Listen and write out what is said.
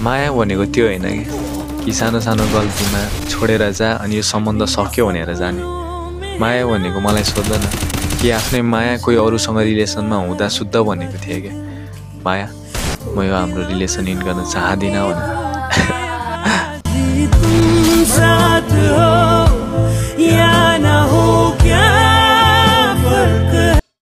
माया भनेको त्यो होइन कि कि सानो सानो गल्तीमा छोडेर जा अनि यो सम्बन्ध सक्यो भनेर जाने। माया भनेको मलाई सोध्दैन। कि आफ्नै माया कोही अरूसँग रिलेसनमा हुँदा शुद्ध भनेको थिएँ क्या माया म यो हाम्रो रिलेसन इन गर्न चाहदिनँ भनेर।